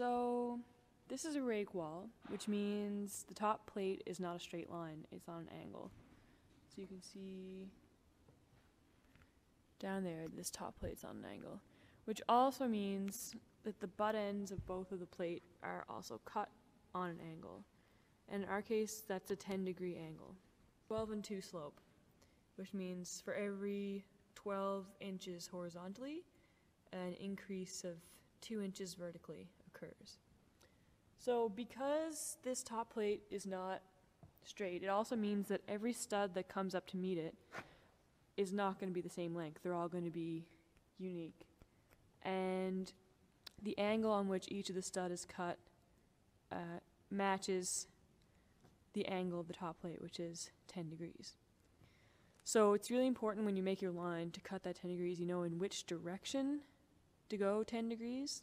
So this is a rake wall, which means the top plate is not a straight line, it's on an angle. So you can see down there, this top plate's on an angle, which also means that the butt ends of both of the plate are also cut on an angle. And in our case, that's a 10 degree angle. 12 and 2 slope, which means for every 12 inches horizontally, an increase of 2 inches vertically occurs. So because this top plate is not straight, it also means that every stud that comes up to meet it is not going to be the same length. They're all going to be unique. And the angle on which each of the stud is cut uh, matches the angle of the top plate, which is 10 degrees. So it's really important when you make your line to cut that 10 degrees, you know in which direction to go 10 degrees,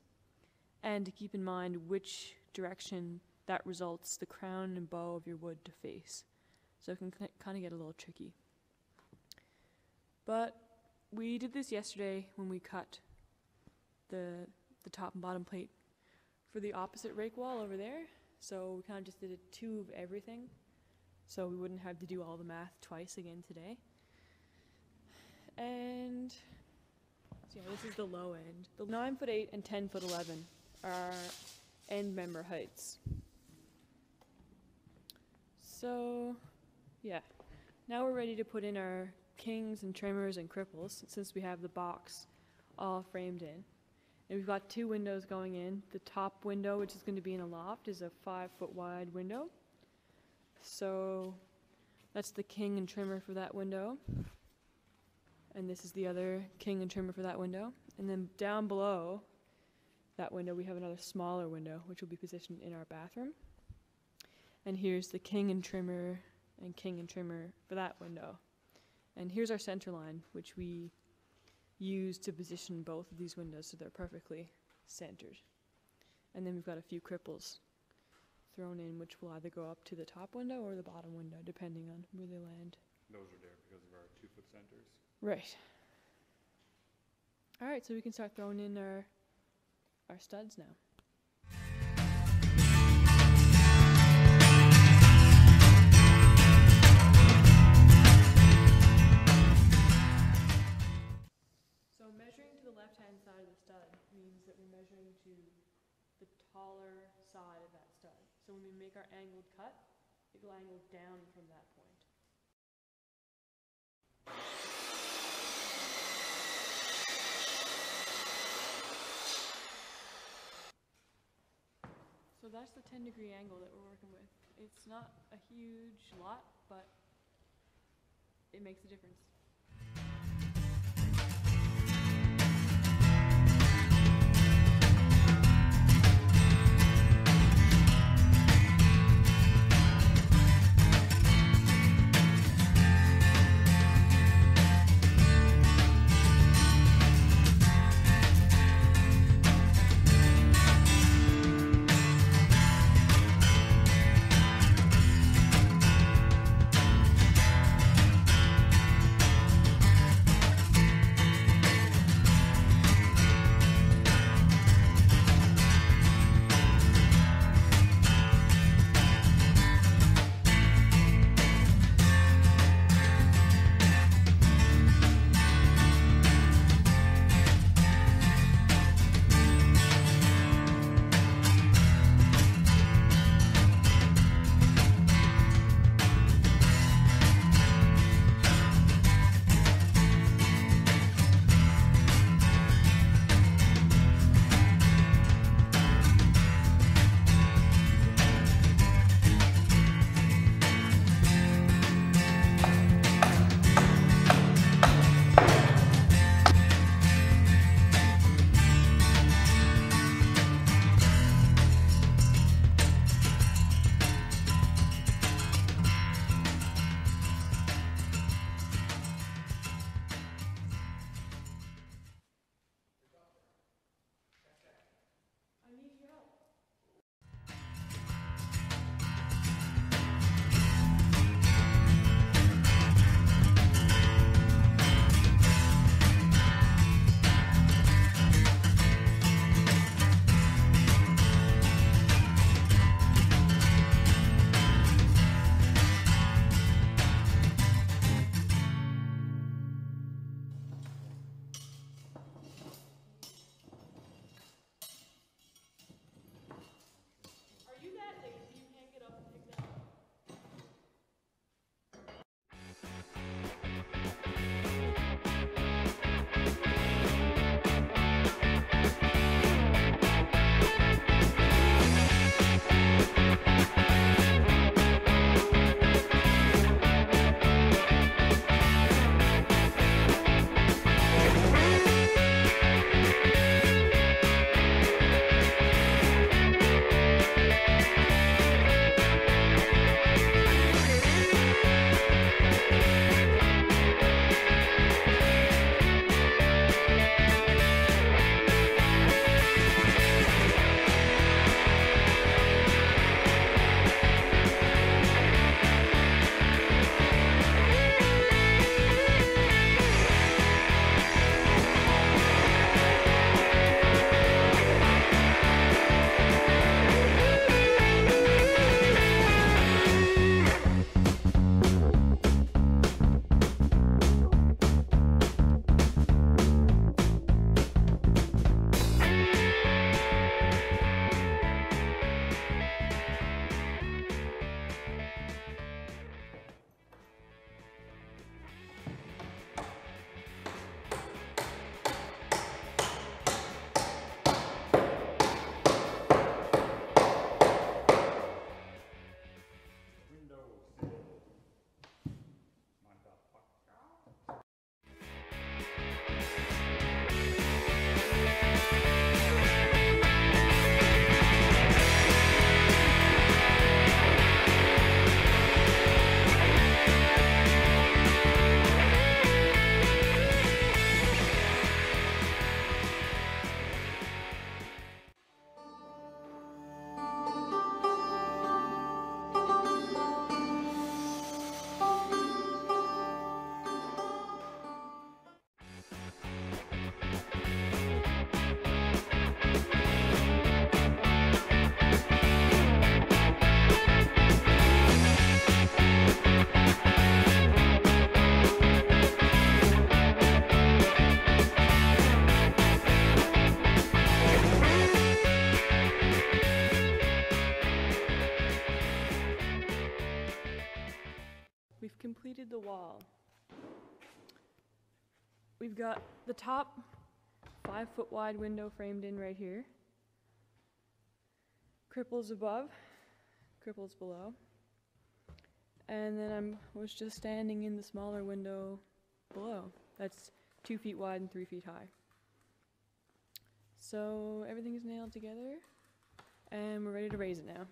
and to keep in mind which direction that results the crown and bow of your wood to face. So it can kind of get a little tricky. But we did this yesterday when we cut the, the top and bottom plate for the opposite rake wall over there. So we kind of just did a two of everything. So we wouldn't have to do all the math twice again today. And so yeah, this is the low end. The 9 foot 8 and 10 foot 11 are end member heights. So, yeah. Now we're ready to put in our kings and trimmers and cripples since we have the box all framed in. And we've got two windows going in. The top window, which is going to be in a loft, is a five foot wide window. So that's the king and trimmer for that window. And this is the other king and trimmer for that window. And then down below that window, we have another smaller window, which will be positioned in our bathroom. And here's the king and trimmer and king and trimmer for that window. And here's our center line, which we use to position both of these windows so they're perfectly centered. And then we've got a few cripples thrown in, which will either go up to the top window or the bottom window, depending on where they land. Those are there because of our two-foot centers. Right. All right, so we can start throwing in our our studs now. So measuring to the left-hand side of the stud means that we're measuring to the taller side of that stud. So when we make our angled cut, it will angle down from that point. So that's the 10 degree angle that we're working with. It's not a huge lot, but it makes a difference. Completed the wall. We've got the top five foot wide window framed in right here. Cripples above, cripples below. And then I'm was just standing in the smaller window below. That's two feet wide and three feet high. So everything is nailed together and we're ready to raise it now.